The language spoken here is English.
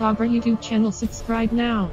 Our YouTube channel subscribe now.